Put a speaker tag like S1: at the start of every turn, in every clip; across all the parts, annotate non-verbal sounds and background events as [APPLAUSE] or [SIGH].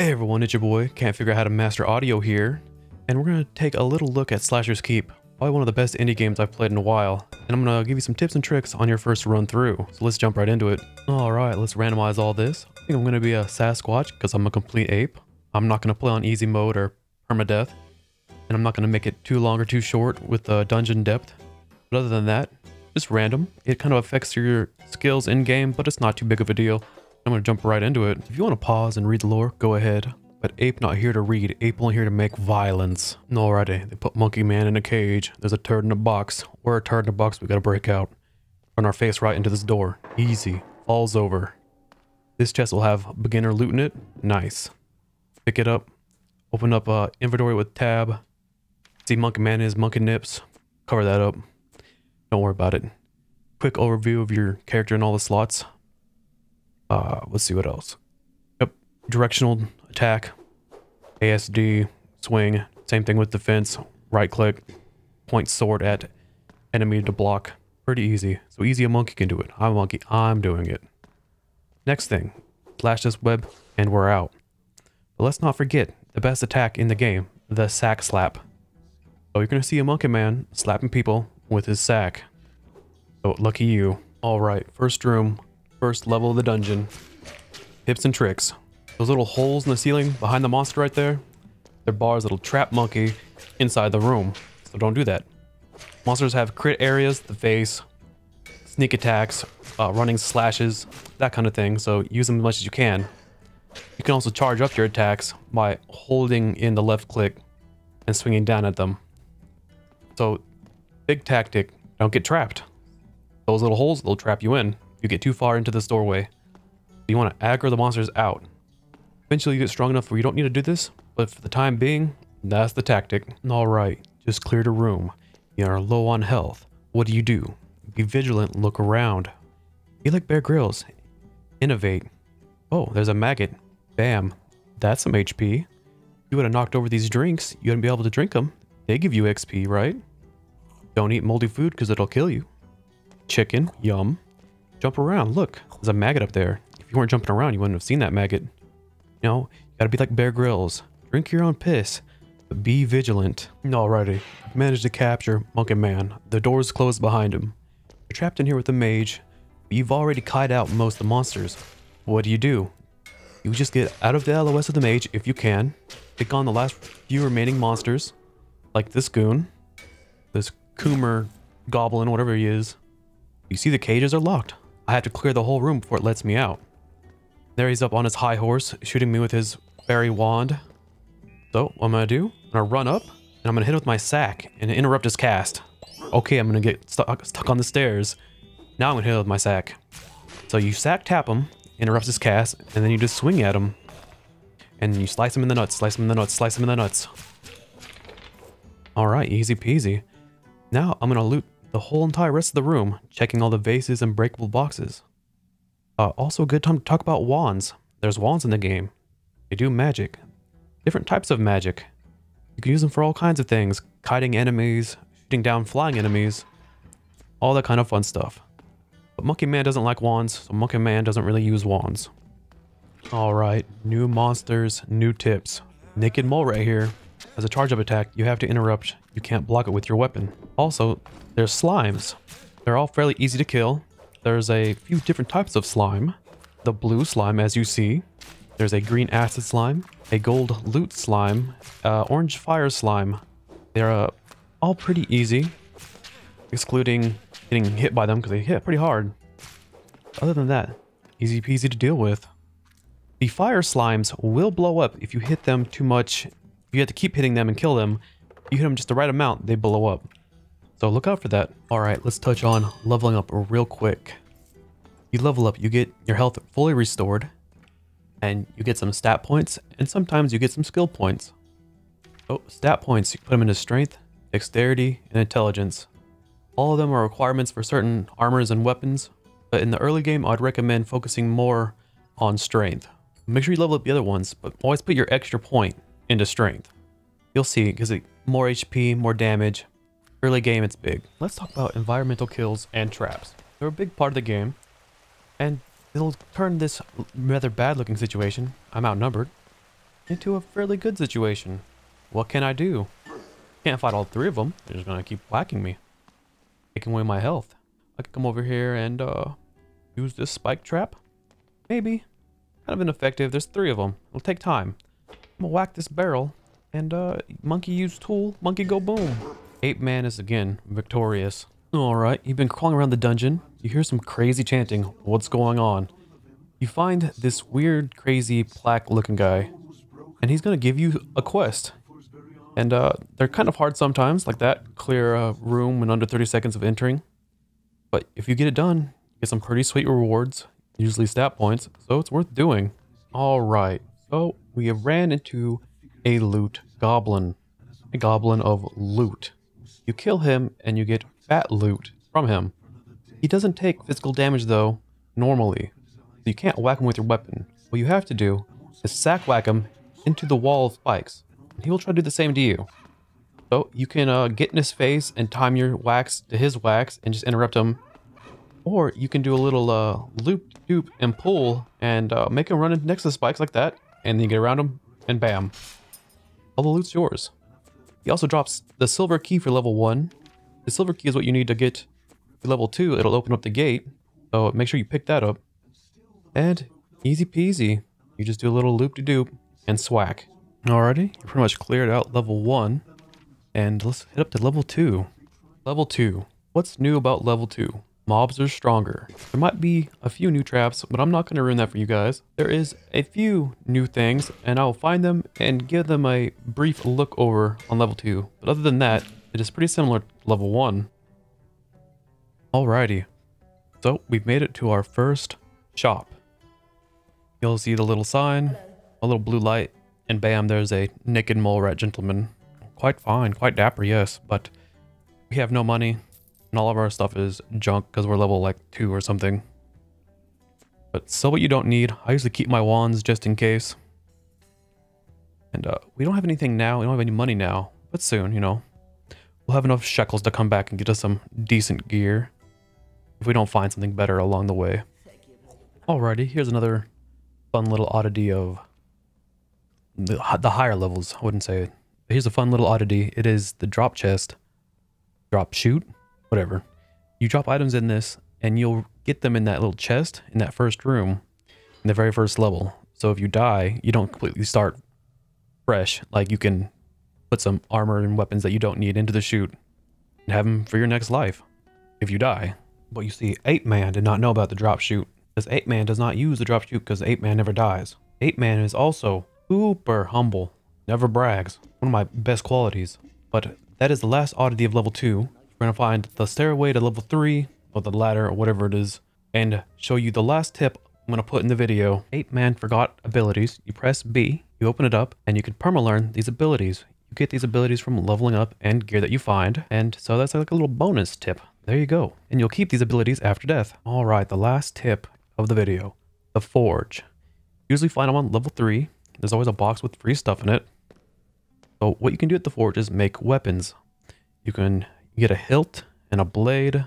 S1: Hey everyone, it's your boy. Can't figure out how to master audio here. And we're going to take a little look at Slasher's Keep. Probably one of the best indie games I've played in a while. And I'm going to give you some tips and tricks on your first run through. So let's jump right into it. Alright, let's randomize all this. I think I'm going to be a Sasquatch because I'm a complete ape. I'm not going to play on easy mode or permadeath. And I'm not going to make it too long or too short with the dungeon depth. But other than that, just random. It kind of affects your skills in-game, but it's not too big of a deal. I'm gonna jump right into it. If you want to pause and read the lore, go ahead. But Ape not here to read, Ape only here to make violence. Alrighty, they put Monkey Man in a cage. There's a turd in a box. We're a turd in a box we gotta break out. Run our face right into this door. Easy. Falls over. This chest will have beginner loot in it. Nice. Pick it up. Open up uh, inventory with tab. See Monkey Man is Monkey Nips. Cover that up. Don't worry about it. Quick overview of your character and all the slots. Uh, let's see what else. Yep, directional attack, ASD, swing. Same thing with defense. Right click, point sword at enemy to block. Pretty easy. So easy a monkey can do it. I'm a monkey. I'm doing it. Next thing, slash this web and we're out. But let's not forget the best attack in the game, the sack slap. So you're going to see a monkey man slapping people with his sack. So lucky you. All right, first room, First level of the dungeon. Tips and tricks. Those little holes in the ceiling behind the monster right there, they're bars that'll trap monkey inside the room. So don't do that. Monsters have crit areas, the face, sneak attacks, uh, running slashes, that kind of thing. So use them as much as you can. You can also charge up your attacks by holding in the left click and swinging down at them. So big tactic, don't get trapped. Those little holes, they'll trap you in you get too far into this doorway. You want to aggro the monsters out. Eventually you get strong enough where you don't need to do this, but for the time being, that's the tactic. Alright, just cleared a room. You are low on health. What do you do? Be vigilant, look around. Be like Bear Grylls. Innovate. Oh, there's a maggot. Bam. That's some HP. You would have knocked over these drinks, you wouldn't be able to drink them. They give you XP, right? Don't eat moldy food because it'll kill you. Chicken, yum. Jump around. Look, there's a maggot up there. If you weren't jumping around, you wouldn't have seen that maggot. You know, you gotta be like Bear Grylls. Drink your own piss, but be vigilant. Alrighty, managed to capture Monkey Man. The door's closed behind him. You're trapped in here with the mage, but you've already kite out most of the monsters. What do you do? You just get out of the LOS of the mage if you can. Pick on the last few remaining monsters, like this goon, this Coomer goblin, whatever he is. You see the cages are locked. I have to clear the whole room before it lets me out. There he's up on his high horse, shooting me with his fairy wand. So, what I'm gonna do, I'm gonna run up, and I'm gonna hit with my sack, and interrupt his cast. Okay, I'm gonna get stuck, stuck on the stairs. Now I'm gonna hit with my sack. So you sack tap him, interrupts his cast, and then you just swing at him. And you slice him in the nuts, slice him in the nuts, slice him in the nuts. Alright, easy peasy. Now I'm gonna loot the whole entire rest of the room, checking all the vases and breakable boxes. Uh, also a good time to talk about wands. There's wands in the game. They do magic. Different types of magic. You can use them for all kinds of things. Kiting enemies, shooting down flying enemies, all that kind of fun stuff. But Monkey Man doesn't like wands, so Monkey Man doesn't really use wands. Alright, new monsters, new tips. Naked Mole right here. As a charge-up attack, you have to interrupt. You can't block it with your weapon. Also, there's slimes. They're all fairly easy to kill. There's a few different types of slime. The blue slime, as you see. There's a green acid slime, a gold loot slime, uh, orange fire slime. They're uh, all pretty easy, excluding getting hit by them because they hit pretty hard. Other than that, easy peasy to deal with. The fire slimes will blow up if you hit them too much. You have to keep hitting them and kill them. You hit them just the right amount, they blow up. So look out for that. All right, let's touch on leveling up real quick. You level up, you get your health fully restored, and you get some stat points, and sometimes you get some skill points. Oh, stat points, you put them into strength, dexterity, and intelligence. All of them are requirements for certain armors and weapons, but in the early game, I'd recommend focusing more on strength. Make sure you level up the other ones, but always put your extra point into strength. You'll see, because more HP, more damage, Early game, it's big. Let's talk about environmental kills and traps. They're a big part of the game, and it'll turn this rather bad looking situation, I'm outnumbered, into a fairly good situation. What can I do? Can't fight all three of them. They're just gonna keep whacking me. Taking away my health. I could come over here and uh, use this spike trap. Maybe. Kind of ineffective. There's three of them. It'll take time. I'm gonna whack this barrel and uh, monkey use tool. Monkey go boom. Ape man is again victorious. Alright, you've been crawling around the dungeon. You hear some crazy chanting. What's going on? You find this weird, crazy, plaque-looking guy. And he's to give you a quest. And uh, they're kind of hard sometimes, like that. Clear a room in under 30 seconds of entering. But if you get it done, you get some pretty sweet rewards. Usually stat points. So it's worth doing. Alright, so we have ran into a loot goblin. A goblin of loot. You kill him and you get fat loot from him. He doesn't take physical damage though, normally. So you can't whack him with your weapon. What you have to do is sack whack him into the wall of spikes. He will try to do the same to you. So you can uh, get in his face and time your whacks to his whacks and just interrupt him. Or you can do a little uh, loop, doop, and pull and uh, make him run next to the spikes like that. And then you get around him and bam. All the loot's yours. He also drops the silver key for level 1 the silver key is what you need to get to level 2. It'll open up the gate. So make sure you pick that up. And easy peasy. You just do a little loop-de-doop and swack. Alrighty, you pretty much cleared out level 1. And let's hit up to level 2. Level 2. What's new about level 2? Mobs are stronger. There might be a few new traps, but I'm not going to ruin that for you guys. There is a few new things, and I'll find them and give them a brief look over on level 2. But other than that, it is pretty similar to level 1. Alrighty. So, we've made it to our first shop. You'll see the little sign, a little blue light, and bam, there's a naked mole rat gentleman. Quite fine, quite dapper, yes, but we have no money, and all of our stuff is junk because we're level like 2 or something. But sell what you don't need. I usually keep my wands just in case. And uh, we don't have anything now, we don't have any money now, but soon, you know. We'll have enough shekels to come back and get us some decent gear. If we don't find something better along the way. Alrighty, here's another fun little oddity of the, the higher levels. I wouldn't say. But here's a fun little oddity. It is the drop chest. Drop chute? Whatever. You drop items in this and you'll get them in that little chest in that first room in the very first level. So if you die, you don't completely start fresh. Like you can put some armor and weapons that you don't need into the chute and have them for your next life if you die. But you see, Ape Man did not know about the drop chute because Ape Man does not use the drop chute because Ape Man never dies. Ape Man is also super humble, never brags, one of my best qualities. But that is the last oddity of level 2. We're going to find the stairway to level 3, or the ladder, or whatever it is, and show you the last tip I'm going to put in the video. Ape Man forgot abilities. You press B, you open it up, and you can perma-learn these abilities. You get these abilities from leveling up and gear that you find, and so that's like a little bonus tip. There you go. And you'll keep these abilities after death. Alright, the last tip of the video. The Forge. Usually find them on level 3. There's always a box with free stuff in it. So what you can do at the Forge is make weapons. You can get a hilt and a blade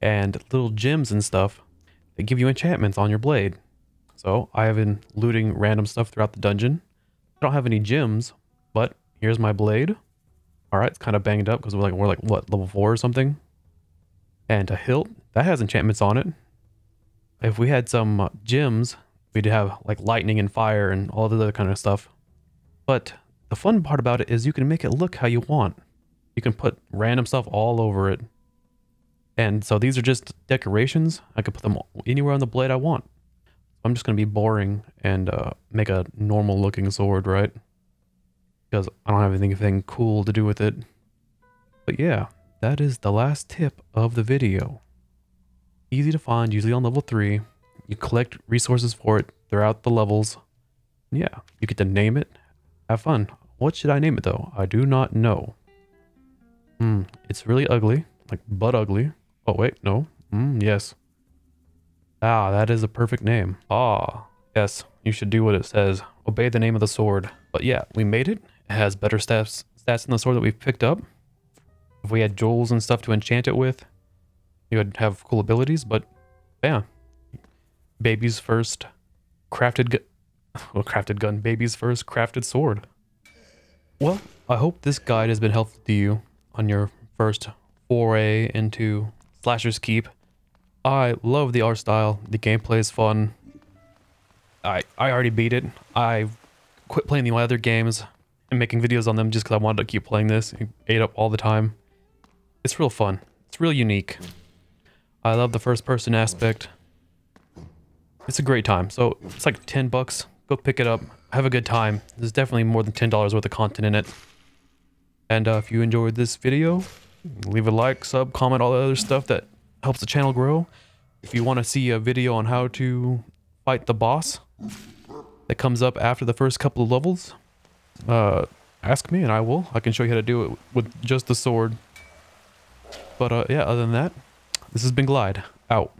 S1: and little gems and stuff that give you enchantments on your blade. So I have been looting random stuff throughout the dungeon. I don't have any gems, but Here's my blade. All right, it's kind of banged up because we're like, we're like, what, level four or something? And a hilt, that has enchantments on it. If we had some uh, gems, we'd have like lightning and fire and all the other kind of stuff. But the fun part about it is you can make it look how you want. You can put random stuff all over it. And so these are just decorations. I could put them anywhere on the blade I want. I'm just going to be boring and uh, make a normal looking sword, right? because I don't have anything cool to do with it. But yeah, that is the last tip of the video. Easy to find, usually on level 3. You collect resources for it throughout the levels. Yeah, you get to name it. Have fun. What should I name it though? I do not know. Hmm, it's really ugly. Like butt ugly. Oh wait, no. Hmm, yes. Ah, that is a perfect name. Ah, yes, you should do what it says. Obey the name of the sword. But yeah, we made it It has better stats stats than the sword that we've picked up. If we had jewels and stuff to enchant it with, you would have cool abilities, but yeah. Baby's first crafted [LAUGHS] well, crafted gun, baby's first crafted sword. Well, I hope this guide has been helpful to you on your first foray into Slasher's Keep. I love the art style. The gameplay is fun. I I already beat it. I quit playing the other games and making videos on them just because I wanted to keep playing this. It ate up all the time. It's real fun. It's real unique. I love the first person aspect. It's a great time. So it's like 10 bucks. Go pick it up. Have a good time. There's definitely more than $10 worth of content in it. And uh, if you enjoyed this video, leave a like, sub, comment, all the other stuff that helps the channel grow. If you want to see a video on how to fight the boss that comes up after the first couple of levels, uh, ask me and I will. I can show you how to do it with just the sword. But uh, yeah, other than that, this has been Glide. Out.